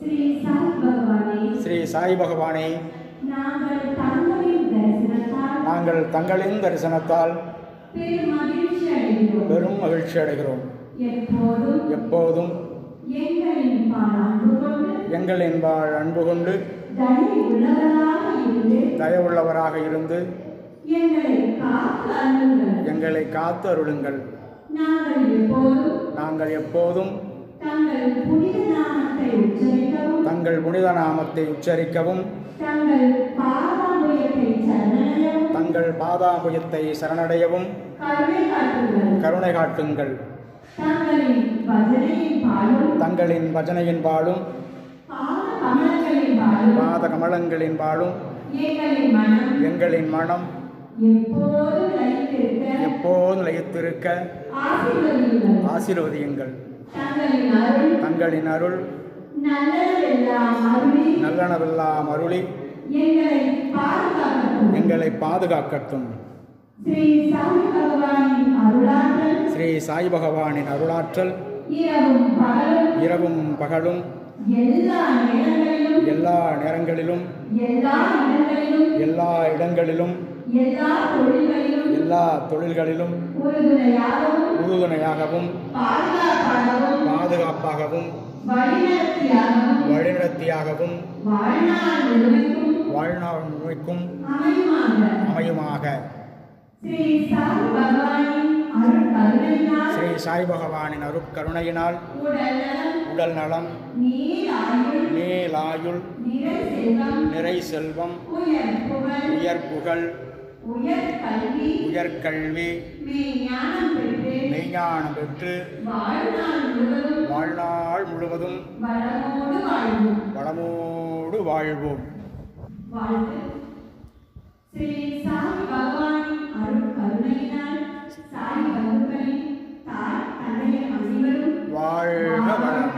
ஸ்ரீ சாய் பகவானே. நாங்கள் தங்களின் தரிசனத்தால் பெரும் மகிழ்ச்சி அடைகிறோம். எப்போதும் எப்போதும் எங்களின் பால் அன்பு கொண்டு தயவுள்ளவராக இருந்து எங்களை காத்து அருளுங்கள். எங்களை நாங்கள் எப்போதும் தங்கள் புனித நாமத்தை உச்சரிக்கவும். தங்கள் பாதாபுயத்தை சரணடையவும். கருணை காட்டுங்கள். தங்களின் பஜனையின் பாலும். பாத கமலங்களின் பாலும். எங்களின் மனம். எப்போதும் லயித்திருக்க ஆசீர்வதியுங்கள். தங்களின் அருள் நல்லனவெல்லாம் அருளி எங்களை பாதுகாக்கட்டும். ஸ்ரீ சாய் பகவானின் அருளாற்றல் இரவும் பகலும் எல்லா நேரங்களிலும் எல்லா இடங்களிலும் எல்லா தொழில்களிலும் உறுதுணையாகவும் பாதுகாப்பாகவும் வழிநடத்தியாகவும் வாழ்நாள் முழுமைக்கும் அமையுமாக. ஸ்ரீ சாய் பகவானின் அருட்கருணையினால் உடல் நலம் மேலாயுள் நிறை செல்வம் நிறை செல்வம் உயர் புகழ் உயர் புகழ் உயர் கல்வி உயர்கல்வி மெய்ஞானம் பெற்று வாழ்நாள் முழுவதும் வளமோடு வாழ்வோம். ஸ்ரீ சாய் பகவானின் அருள் கருணையினால் சாய் பந்துக்களின் தாய் தந்தையர் அனைவரும் வாழ்க வளமுடன்